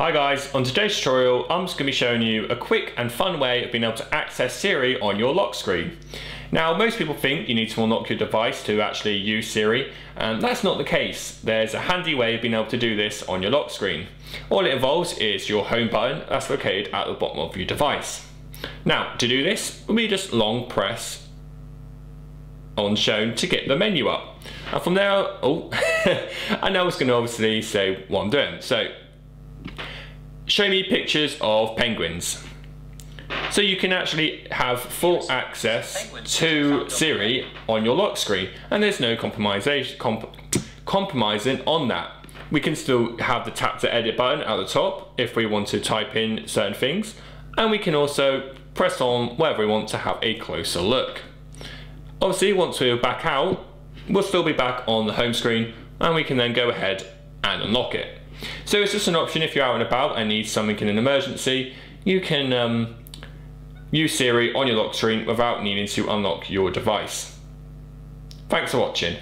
Hi guys, on today's tutorial I'm just going to be showing you a quick and fun way of being able to access Siri on your lock screen. Now most people think you need to unlock your device to actually use Siri and that's not the case. There's a handy way of being able to do this on your lock screen. All it involves is your home button that's located at the bottom of your device. Now to do this we just long press on shown to get the menu up. And from there, oh, I know it's going to obviously say what I'm doing. So show me pictures of penguins. So you can actually have full access to Siri on your lock screen and there's no comp compromising on that. We can still have the tap to edit button at the top if we want to type in certain things and we can also press on wherever we want to have a closer look. Obviously once we're back out we'll still be back on the home screen and we can then go ahead and unlock it. So it's just an option if you're out and about and need something in an emergency, you can um, use Siri on your lock screen without needing to unlock your device. Thanks for watching.